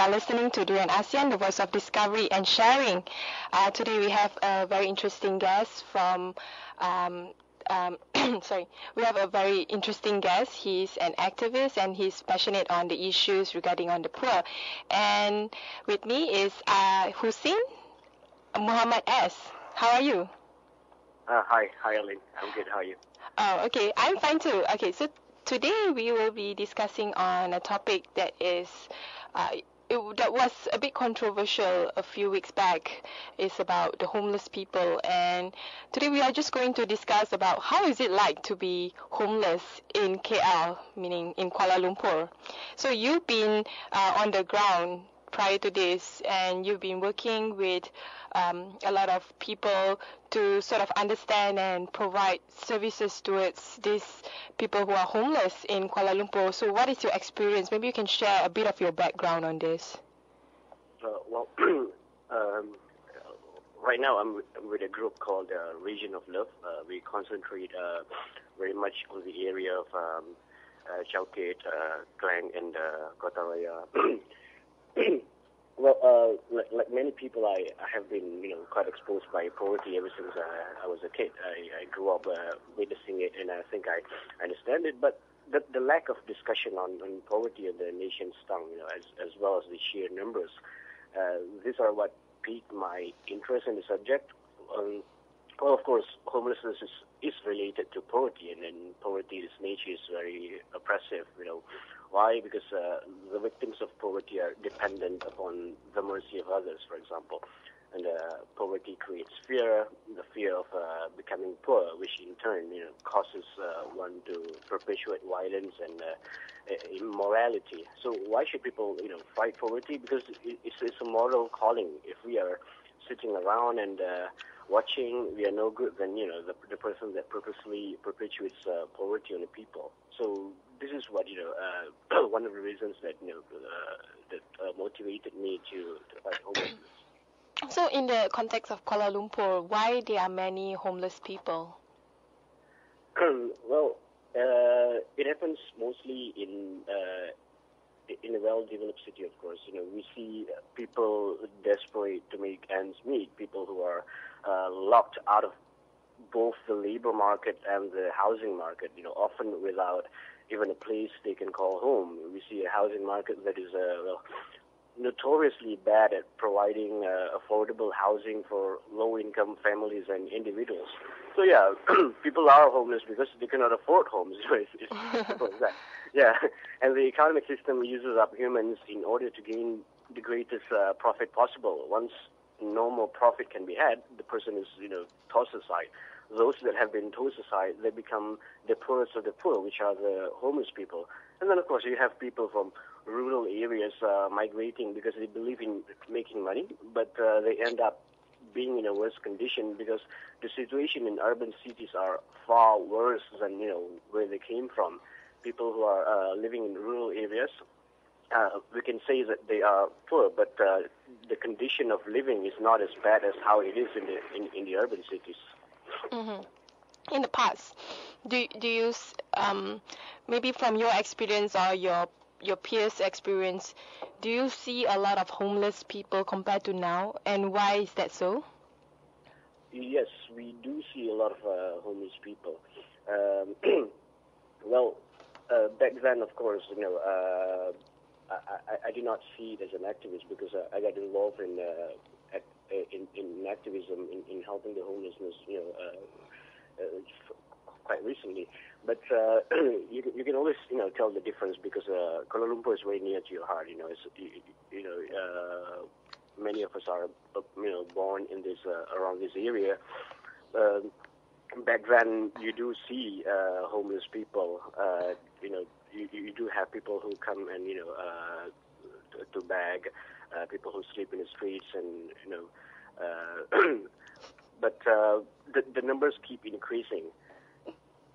are listening to Durian ASEAN, the voice of discovery and sharing. Uh, today we have a very interesting guest from. Um, um, sorry, we have a very interesting guest. He's an activist and he's passionate on the issues regarding on the poor. And with me is uh, Hussain Muhammad S. How are you? Uh, hi, hi, Arlene. I'm good. How are you? Oh, okay. I'm fine too. Okay, so today we will be discussing on a topic that is uh, it, that was a bit controversial a few weeks back. It's about the homeless people, and today we are just going to discuss about how is it like to be homeless in KL, meaning in Kuala Lumpur. So you've been uh, on the ground prior to this, and you've been working with um, a lot of people to sort of understand and provide services towards these people who are homeless in Kuala Lumpur. So, what is your experience? Maybe you can share a bit of your background on this. Uh, well, um, right now I'm with a group called uh, Region of Love. Uh, we concentrate uh, very much on the area of um, uh, Chowkit, uh, Klang, and uh, Kota Raya. well, uh, like, like, many people, I, I have been, you know, quite exposed by poverty ever since I, I was a kid. I, I grew up uh, witnessing it, and I think I understand it. But the, the lack of discussion on, on poverty in the nation's tongue, you know, as, as well as the sheer numbers, uh, these are what piqued my interest in the subject. Um, well, of course, homelessness is, is related to poverty, and poverty, its nature is very oppressive, you know. Why? Because uh, the victims of poverty are dependent upon the mercy of others, for example. And uh, poverty creates fear, the fear of uh, becoming poor, which in turn, you know, causes uh, one to perpetuate violence and uh, immorality. So why should people, you know, fight poverty? Because it's, it's a moral calling. If we are sitting around and uh, watching, we are no good, then you know the, the person that purposely perpetuates poverty on the people. So this is what you know uh, one of the reasons that you know uh, that uh, motivated me to, to fight homelessness. So, in the context of Kuala Lumpur, why there are many homeless people? well, uh, it happens mostly in uh, in a well-developed city, of course. You know, we see people desperate to make ends meet, people who are uh, locked out of both the labor market and the housing market. You know, often without even a place they can call home. We see a housing market that is uh, well, notoriously bad at providing uh, affordable housing for low-income families and individuals. So yeah, people are homeless because they cannot afford homes. it's, it's that. Yeah, and the economic system uses up humans in order to gain the greatest uh, profit possible. Once no more profit can be had, the person is you know tossed aside those that have been aside, they become the poorest of the poor, which are the homeless people. And then, of course, you have people from rural areas uh, migrating because they believe in making money, but uh, they end up being in a worse condition because the situation in urban cities are far worse than you know where they came from. People who are uh, living in rural areas, uh, we can say that they are poor, but uh, the condition of living is not as bad as how it is in the in, in the urban cities. Mm-hmm. In the past, do do you um, maybe from your experience or your your peers' experience, do you see a lot of homeless people compared to now, and why is that so? Yes, we do see a lot of uh, homeless people. Um, well, uh, back then, of course, you know, uh, I, I, I, did not see it as an activist because uh, I got involved in uh, in, in activism in, in helping the homelessness, you know, uh, uh, quite recently. But uh, you, you can always, you know, tell the difference because uh, Kuala Lumpur is very near to your heart. You know, it's, you, you know, uh, many of us are, you know, born in this uh, around this area. Uh, back then, you do see uh, homeless people. Uh, you know, you, you do have people who come and you know uh, to, to beg uh, people who sleep in the streets, and you know, uh, but uh, the the numbers keep increasing,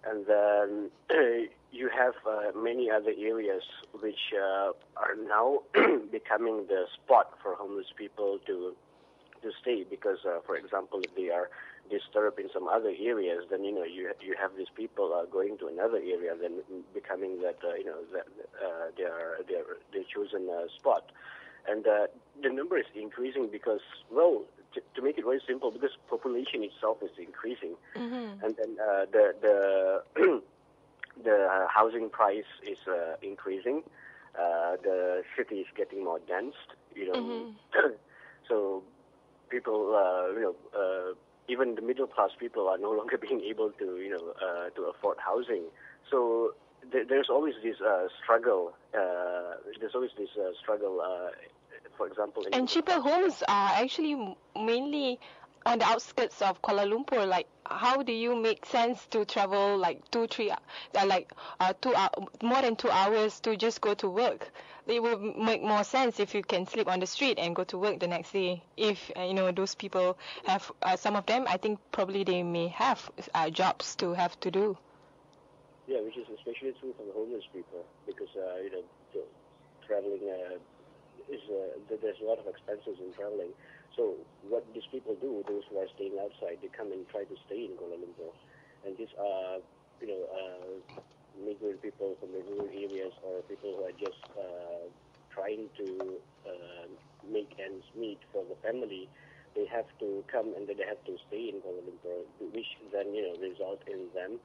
and then you have uh, many other areas which uh, are now becoming the spot for homeless people to to stay because, for example, if they are disturbed in some other areas, then you know you you have these people uh, going to another area, then becoming that uh, you know that uh, their their their chosen uh, spot and uh, the number is increasing because, well, to, to, make it very simple, because population itself is increasing, mm-hmm. and then uh, the the the housing price is uh, increasing. Uh, the city is getting more dense. You know, mm-hmm. so people, uh, you know, uh, even the middle class people are no longer being able to, you know, uh, to afford housing. So th- there's always this uh, struggle. Uh, there's always this uh, struggle. Uh, for example, and cheaper homes are actually mainly on the outskirts of Kuala Lumpur, like how do you make sense to travel like two, three, uh, like uh, two, uh, more than two hours to just go to work? It would make more sense if you can sleep on the street and go to work the next day. If you know those people have some of them, I think probably they may have jobs to have to do. Yeah, which is especially true for the homeless people because uh, you know traveling uh, is uh, there's a lot of expenses in traveling. So what these people do, those who are staying outside, they come and try to stay in Kuala Lumpur, and these are you know uh, migrant people from the rural areas or people who are just uh, trying to uh, make ends meet for the family. They have to come and they have to stay in Kuala Lumpur, which then you know result in them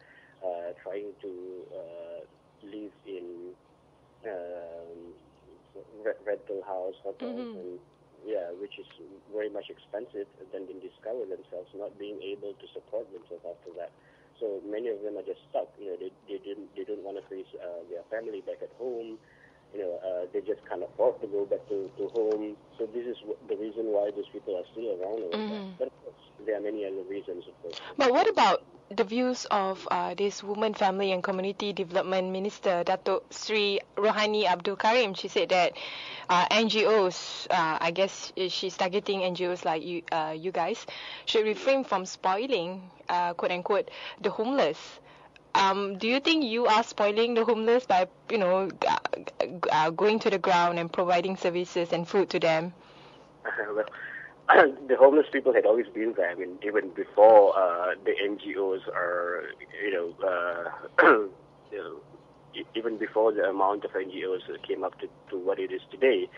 trying to uh, live in um, rental house hotels mm-hmm. and yeah, which is very much expensive, and then they discover themselves not being able to support themselves after that. So many of them are just stuck. You know, they, they didn't they don't want to face uh, their family back at home. You know, uh, they just can't afford to go back to, to home. So this is the reason why those people are still around. Mm-hmm. But there are many other reasons, of course. But what about the views of uh, this Women, Family and Community Development Minister, Dato Sri Rohani Abdul Karim? She said that uh, NGOs, uh, I guess she's targeting NGOs like you, uh, you guys, should refrain from spoiling, uh, quote unquote, the homeless. Um, do you think you are spoiling the homeless by, you know, uh, going to the ground and providing services and food to them? well, the homeless people had always been there. I mean, even before uh, the NGOs are, you know, uh, you know, even before the amount of NGOs came up to, to what it is today.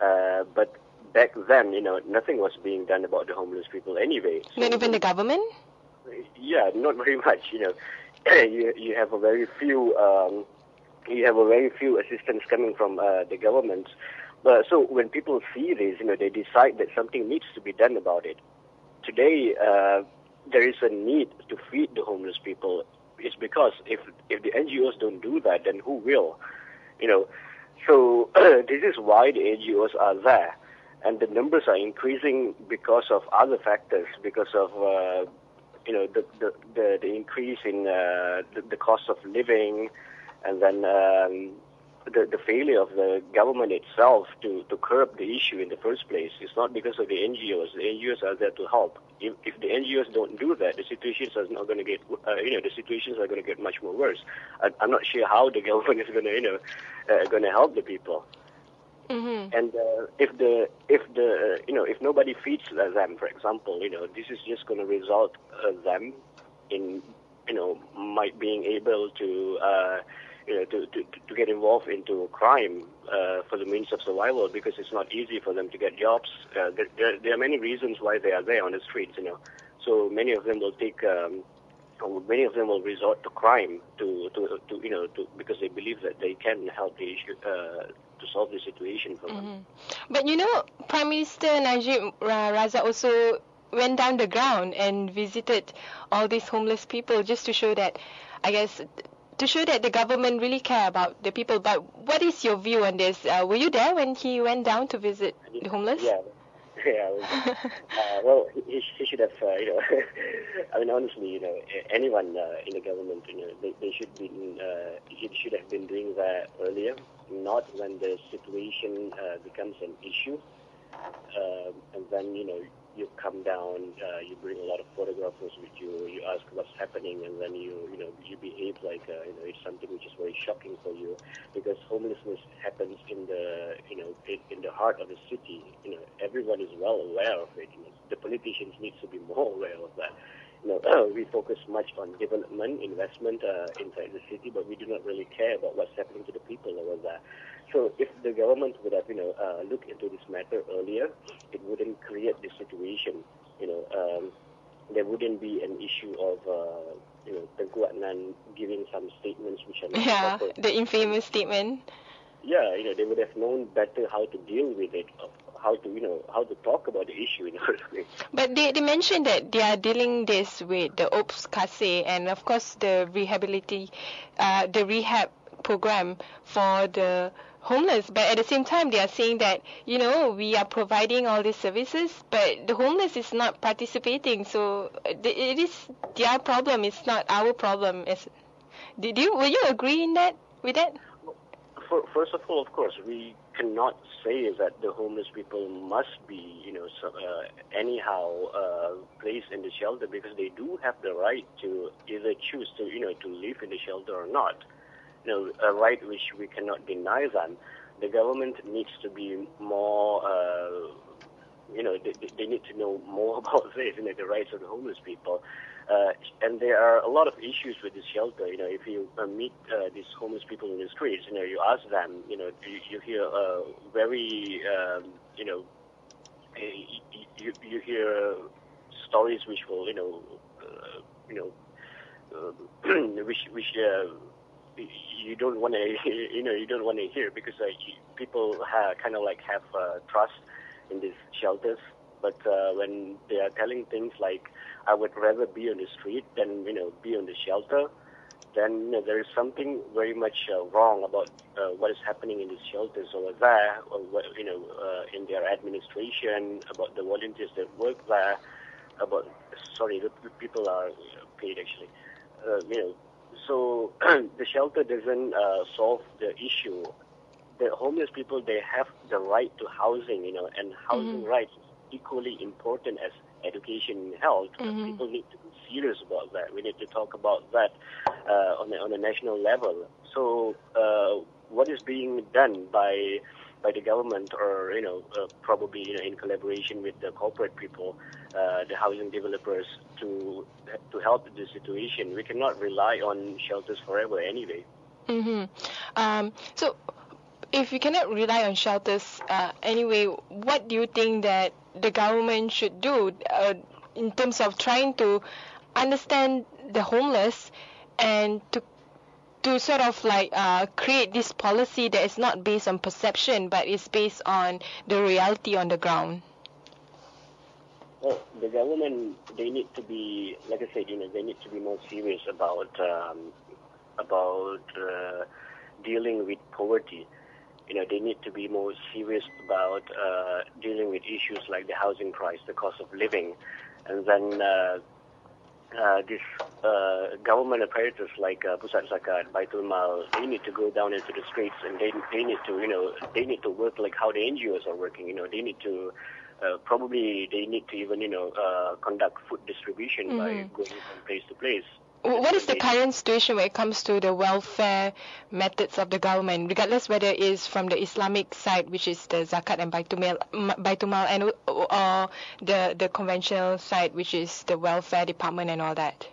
Uh, but back then, you know, nothing was being done about the homeless people anyway. So not even the government. Yeah, not very much. You know, you you have a very few. Um, you have a very few assistance coming from uh, the government. But so when people see this, you know, they decide that something needs to be done about it. Today, uh, there is a need to feed the homeless people. It's because if if the NGOs don't do that, then who will? You know, so this is why the NGOs are there, and the numbers are increasing because of other factors, because of uh, you know the the the, the increase in uh, the, the cost of living, and then um, the, the failure of the government itself to, to curb the issue in the first place. It's not because of the NGOs. The NGOs are there to help. If, if the NGOs don't do that, the situations are not going to get, uh, you know, the situations are going to get much more worse. I, I'm not sure how the government is going to, you know, uh, going to help the people. Mm-hmm. And uh, if the if the uh, you know if nobody feeds them, for example, you know, this is just going to result uh, them in you know might being able to uh, you know, to, to, to get involved into crime uh, for the means of survival because it's not easy for them to get jobs. Uh, there, there, are many reasons why they are there on the streets, you know. So many of them will take, um, many of them will resort to crime to, to, to you know, to, because they believe that they can help the issue, uh, to solve the situation for mm-hmm. them. But you know, Prime Minister Najib Razak also went down the ground and visited all these homeless people just to show that, I guess, to show that the government really care about the people. But what is your view on this? Uh, were you there when he went down to visit the homeless? Yeah. Yeah, uh, well, he, he should have, uh, you know, I mean, honestly, you know, anyone uh, in the government, you know, they, they should be, uh, he should have been doing that earlier, not when the situation uh, becomes an issue, um, and then, you know, you come down, uh, you bring a lot of photographers with you, you ask what's happening, and then you, you know, you behave like, uh, you know, it's something which is very shocking for you, because homelessness happens in the, you know, in, the heart of the city. You know, everyone is well aware of it. You know, the politicians need to be more aware of that. You know, we focus much on development, investment uh, inside the city, but we do not really care about what's happening to the people over there. So if the government would have, you know, uh, looked into this matter earlier, it wouldn't create this situation. You know, um, there wouldn't be an issue of, uh, you know, Tengku Adnan giving some statements which are not Yeah, proper. the infamous statement. Yeah, you know, they would have known better how to deal with it, how to, you know, how to talk about the issue in the first place. But they, they mentioned that they are dealing this with the Ops Qaseh and of course the rehability, uh, the rehab program for the homeless. But at the same time, they are saying that you know we are providing all these services, but the homeless is not participating. So uh, it is their problem. It's not our problem. It's, did you will you agree in that with that? First of all, of course, we cannot say that the homeless people must be, you know, so, uh, anyhow uh, placed in the shelter because they do have the right to either choose to, you know, to live in the shelter or not. You know, a right which we cannot deny them. The government needs to be more, uh, you know, they, they- need to know more about this, you know, the rights of the homeless people. Uh, and there are a lot of issues with this shelter. You know, if you uh, meet uh, these homeless people in the streets, you know, you ask them, you know, you, you hear uh, very, um, you know, you, you, you hear stories which will, you know, uh, you know, uh, which which uh, you don't want to, you know, you don't want to hear because uh, you, people kind of like have uh, trust in these shelters. But uh, when they are telling things like, "I would rather be on the street than you know be on the shelter," then you know, there is something very much uh, wrong about uh, what is happening in these shelters over there, or what, you know, uh, in their administration, about the volunteers that work there, about sorry, the people are paid actually, uh, you know. So the shelter doesn't uh, solve the issue. The homeless people they have the right to housing, you know, and housing Mhm. rights is equally important as education and health. Mhm. People need to be serious about that. We need to talk about that uh, on a, on a national level. So uh, what is being done by by the government, or you know, uh, probably you know, in collaboration with the corporate people, uh, the housing developers, to to help the situation. We cannot rely on shelters forever anyway. Mm-hmm. Um, so, if you cannot rely on shelters uh, anyway, what do you think that the government should do uh, in terms of trying to understand the homeless and to to sort of like uh, create this policy that is not based on perception but is based on the reality on the ground? Well, the government they need to be, like I said, you know, they need to be more serious about um, about uh, dealing with poverty. You know, they need to be more serious about uh, dealing with issues like the housing price, the cost of living, and then uh, uh, this uh, government apparatus like uh, Pusat Zakat, Baitul Mal, they need to go down into the streets and they they need to you know they need to work like how the NGOs are working. You know, they need to uh, probably they need to even you know uh, conduct food distribution by Mhm. going from place to place. Wh- What is the current situation when it comes to the welfare methods of the government, regardless whether it is from the Islamic side, which is the zakat and baitul baitumal, and or the the conventional side, which is the welfare department and all that?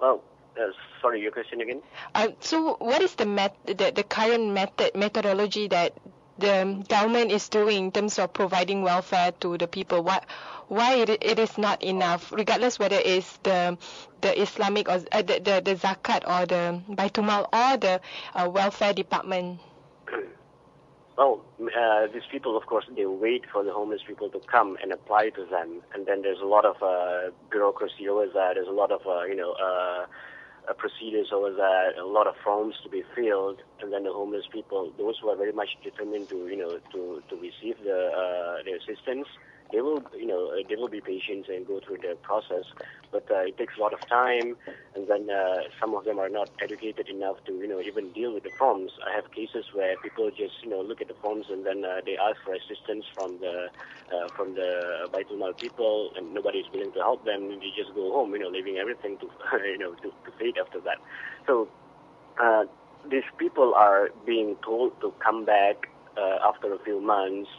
Oh, uh, sorry, your question again. Uh, so, what is the met the, the current method methodology that the government is doing in terms of providing welfare to the people? Why why it, it is not enough, regardless whether it's the the Islamic or uh, the, the the zakat or the baitumal or the uh, welfare department? Well, uh, these people, of course, they wait for the homeless people to come and apply to them, and then there's a lot of uh, bureaucracy over there. There's a lot of, uh, you know, uh, procedures over there, a lot of forms to be filled, and then the homeless people, those who are very much determined to, you know, to to receive the uh, the assistance, they will, you know, uh, they will be patient and go through the process. But uh, it takes a lot of time, and then uh, some of them are not educated enough to, you know, even deal with the forms. I have cases where people just, you know, look at the forms and then uh, they ask for assistance from the uh, from the Baitul Mal people, and nobody is willing to help them. They just go home, you know, leaving everything to, you know, to, to fate after that. So uh, these people are being told to come back uh, after a few months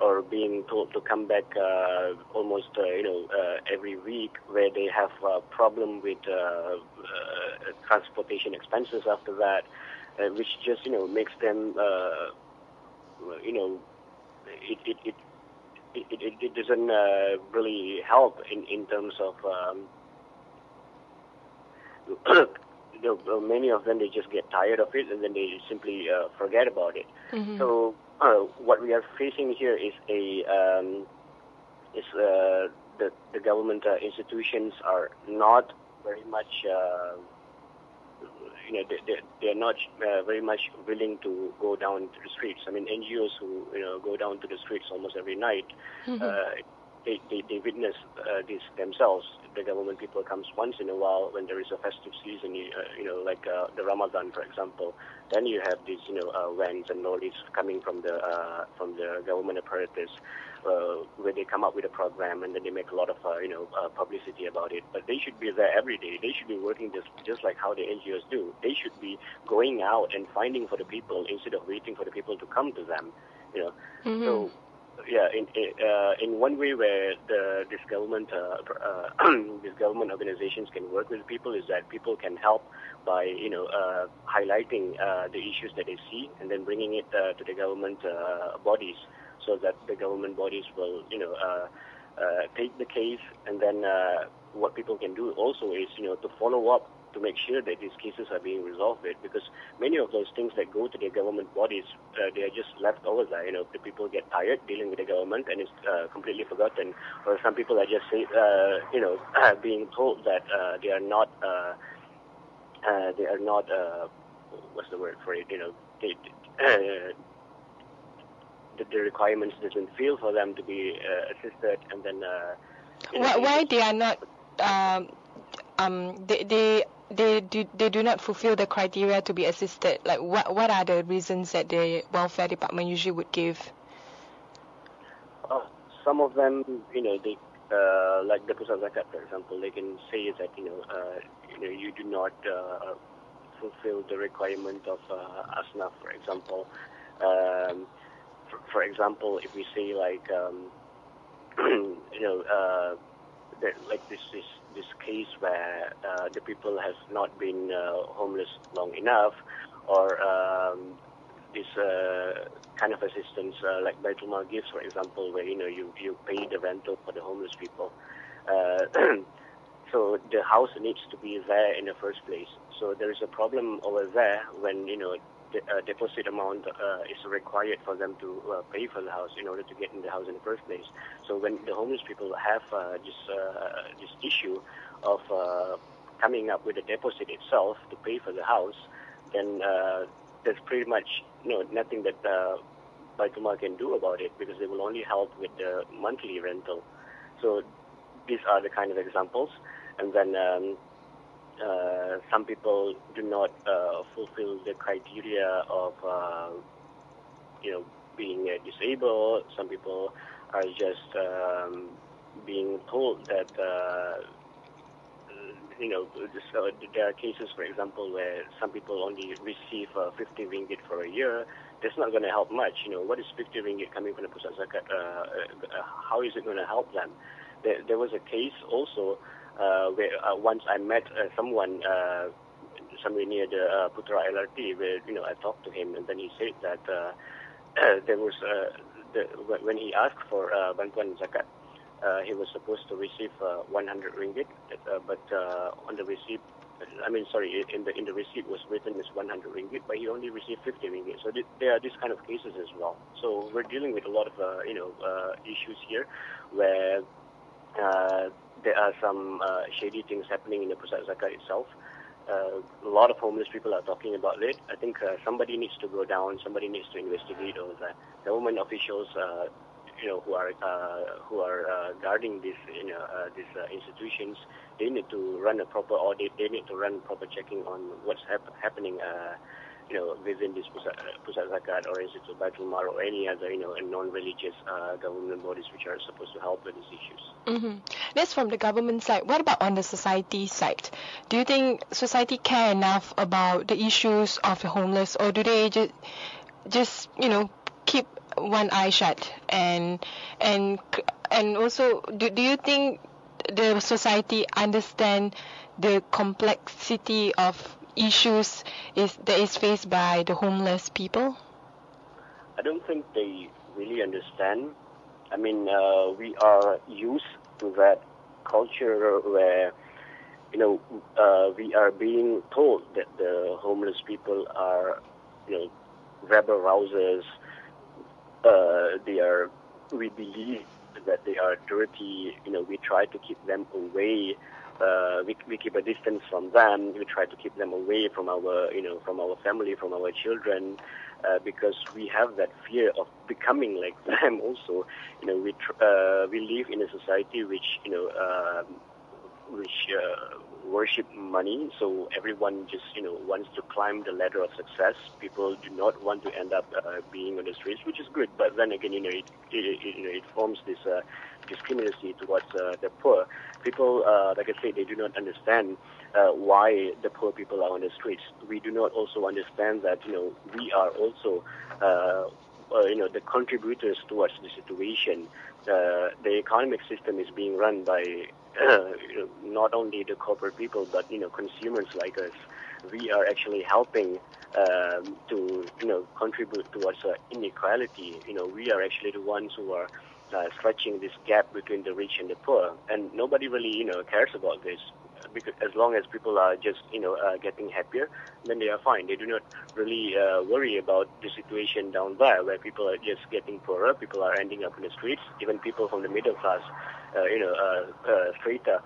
or being told to come back uh, almost uh, you know uh, every week, where they have a problem with uh, uh, transportation expenses after that, uh, which just you know makes them uh, you know it it it. It, it, it doesn't uh, really help in, in terms of um, you know, many of them they just get tired of it and then they simply uh, forget about it. Mm-hmm. So uh, what we are facing here is a um, is uh, the the government uh, institutions are not very much uh, you know they they they're not uh, very much willing to go down to the streets. I mean NGOs who you know go down to the streets almost every night. Mhm. Uh, they, they, they witness uh, this themselves. The government people comes once in a while when there is a festive season, you, uh, you know, like uh, the Ramadan, for example. Then you have these, you know, uh, vans and lorries coming from the uh, from the government apparatus, uh, where they come up with a program and then they make a lot of, uh, you know, uh, publicity about it. But they should be there every day. They should be working just just like how the NGOs do. They should be going out and finding for the people instead of waiting for the people to come to them. You know, Mhm. so yeah, in uh, in one way where the this government uh, uh, these government organizations can work with people is that people can help by you know uh, highlighting uh, the issues that they see and then bringing it to the government bodies so that the government bodies will you know take the case and then what people can do also is you know to follow up to make sure that these cases are being resolved with because many of those things that go to the government bodies uh, they are just left over there you know the people get tired dealing with the government and it's uh, completely forgotten. Or some people are just uh, you know being told that uh, they are not uh, uh, they are not uh, what's the word for it you know they, uh, the, the requirements doesn't feel for them to be uh, assisted and then uh, know, why, they why they are not um um they they they do they do not fulfill the criteria to be assisted like what what are the reasons that the welfare department usually would give Uh, some of them, you know, they uh, like the Pusat Zakat, for example, they can say that you know, uh, you know, you do not uh, fulfill the requirement of uh, ASNAF, for example. Um, for, for example, if we say like, um, you know, uh, that, like this this this case where uh, the people has not been uh, homeless long enough, or um, this uh, kind of assistance, uh, like Baitul gives, for example, where you know you you pay the rental for the homeless people. Uh, so the house needs to be there in the first place. So there is a problem over there when you know the uh, deposit amount uh, is required for them to uh, pay for the house in order to get in the house in the first place. So when the homeless people have uh, this uh, this issue of uh, coming up with a deposit itself to pay for the house, then there's pretty much you know nothing that uh, can do about it because they will only help with the monthly rental. So these are the kind of examples, and then. Um, uh, some people do not uh, fulfill the criteria of, uh, you know, being uh, disabled. Some people are just um, being told that, uh, you know, uh, there are cases, for example, where some people only receive uh, 50 ringgit for a year. That's not going to help much. You know, what is 50 ringgit coming from the Pusat Zakat? Uh, how is it going to help them? There, there was a case also uh, where uh, once I met uh, someone uh, somewhere near the uh, Putra LRT where you know I talked to him and then he said that uh, there was uh, the, when- he asked for uh, bantuan zakat uh, he was supposed to receive uh, 100 ringgit uh, but uh, on the receipt I mean sorry in the in the receipt was written as 100 ringgit but he only received 50 ringgit. So th- there are these kind of cases as well. So we're dealing with a lot of uh, you know uh, issues here where uh, there are some uh, shady things happening in the Pusat Zakat itself. Uh, a lot of homeless people are talking about it. I think uh, somebody needs to go down. Somebody needs to investigate over the Government officials, uh, you know, who are uh, who are uh, guarding these, you know, uh, these uh, institutions, they need to run a proper audit. They need to run proper checking on what's hap- happening. Uh, you know, within this Pusat, uh, Zakat or Institute Baitul Mal or any other, you know, non-religious uh, government bodies which are supposed to help with these issues. Mm-hmm. That's from the government side. What about on the society side? Do you think society care enough about the issues of the homeless, or do they just, just you know, keep one eye shut and and and also do, do you think the society understand the complexity of issues is that is faced by the homeless people I don't think they really understand I mean uh, we are used to that culture where you know uh, we are being told that the homeless people are you know rebel rousers uh, they are we believe that they are dirty. You know, we try to keep them away. Uh, we, we keep a distance from them. We try to keep them away from our, you know, from our family, from our children, uh, because we have that fear of becoming like them. Also, you know, we tr- uh, we live in a society which, you know, um, which uh, worship money. So everyone just you know wants to climb the ladder of success. People do not want to end up uh, being on the streets, which is good. But then again, you know, it it, it, you know, it forms this uh, discriminacy towards uh, the poor. People, uh, like I say, they do not understand uh, why the poor people are on the streets. We do not also understand that you know we are also. Uh, uh, you know the contributors towards the situation. Uh, the economic system is being run by uh, you know, not only the corporate people, but you know, consumers like us. We are actually helping um, to you know contribute towards uh, inequality. You know, we are actually the ones who are uh, stretching this gap between the rich and the poor, and nobody really you know cares about this because as long as people are just you know uh, getting happier, then they are fine. They do not really uh, worry about the situation down there where people are just getting poorer. People are ending up in the streets. Even people from the middle class, uh, you know, uh, uh, straighter,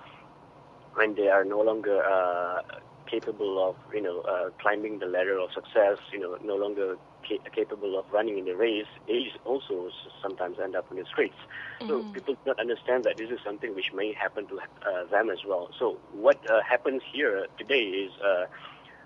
when they are no longer uh, capable of you know uh, climbing the ladder of success, you know, no longer ca- capable of running in the race, they also sometimes end up in the streets. Mm-hmm. So people do not understand that this is something which may happen to uh, them as well. So what uh, happens here today is.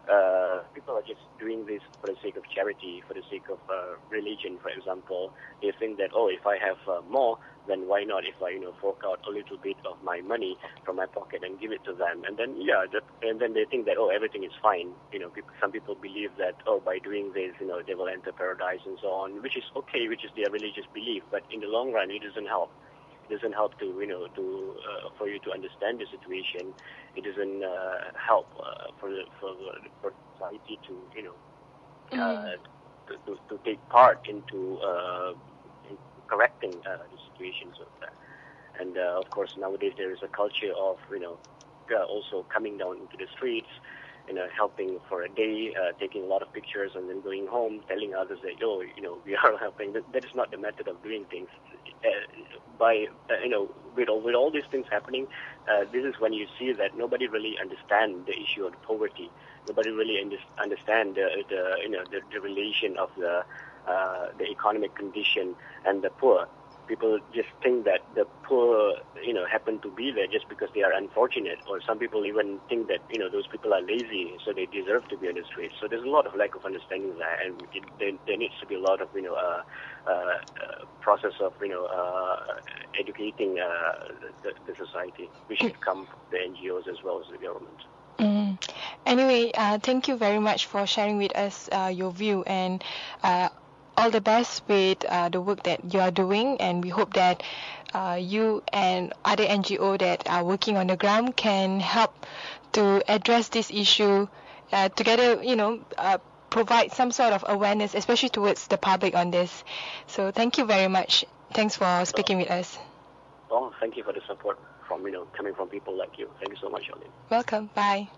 Uh, people are just doing this for the sake of charity, for the sake of uh, religion, for example. They think that, oh, if I have uh, more, then why not if I, you know, fork out a little bit of my money from my pocket and give it to them? And then, yeah, that, and then they think that, oh, everything is fine. You know, people, some people believe that, oh, by doing this, you know, they will enter paradise and so on, which is okay, which is their religious belief. But in the long run, it doesn't help. It doesn't help to, you know, to uh, for you to understand the situation. It doesn't uh, help uh, for the, for the for society to, you know, mm. to, to, to take part into uh, correcting uh, the situations of that. And uh, of course, nowadays there is a culture of you know uh, also coming down into the streets, you know, helping for a day, uh, taking a lot of pictures, and then going home, telling others that oh, you know, we are helping. That, that is not the method of doing things. Uh, by uh, you know, with all with all these things happening, uh, this is when you see that nobody really understands the issue of poverty. Nobody really under, understand the, the you know the, the relation of the the economic condition and the poor. People just think that the poor, you know, happen to be there just because they are unfortunate, or some people even think that you know those people are lazy, so they deserve to be on the streets. So there's a lot of lack of understanding there, and it, there, there, needs to be a lot of you know uh, uh, uh process of you know uh, educating uh, the, the, society, which should come from the NGOs as well as the government. Mm. Anyway, thank you very much for sharing with us your view and all the best with uh, the work that you are doing, and we hope that uh, you and other NGO that are working on the ground can help to address this issue uh, together. You know, uh, provide some sort of awareness, especially towards the public on this. So, thank you very much. Thanks for speaking with us. Well, thank you for the support from you know coming from people like you. Thank you so much, Arlene. Welcome. Bye.